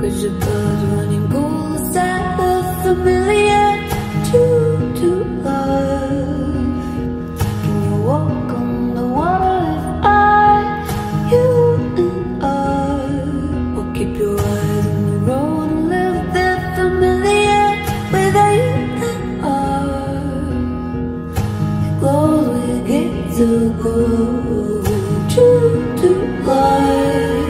Cause your blood running goes at the familiar too, too love Can you walk on the water if I, you and I Or keep your eyes on the road and live there familiar Without you and I It glows with gates of gold True to life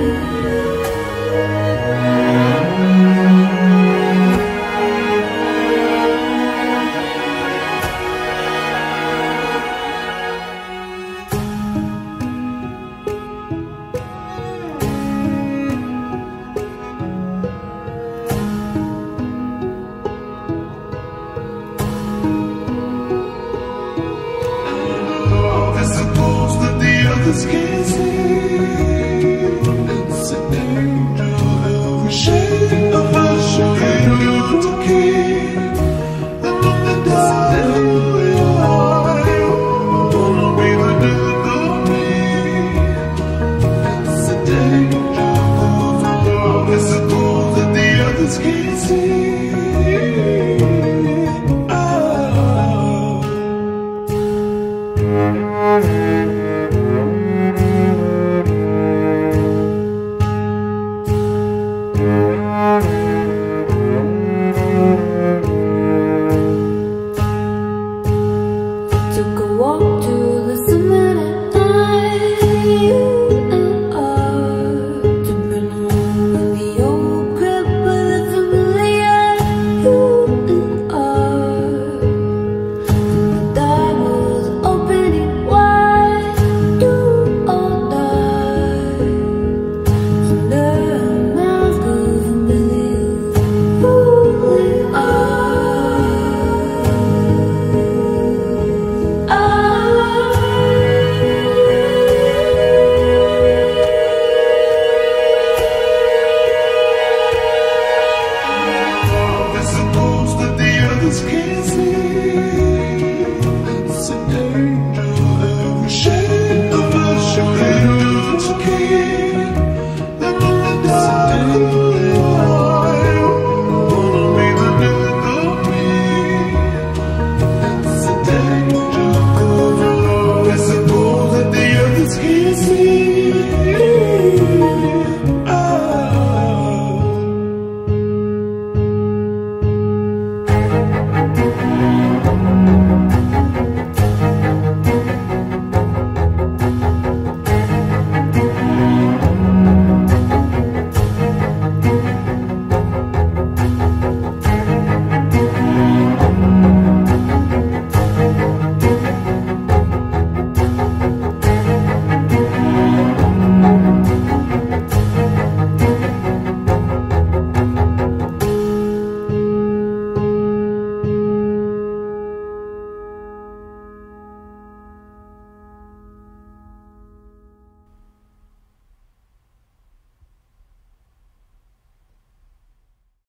I suppose that the others can't see. It's an angel. Música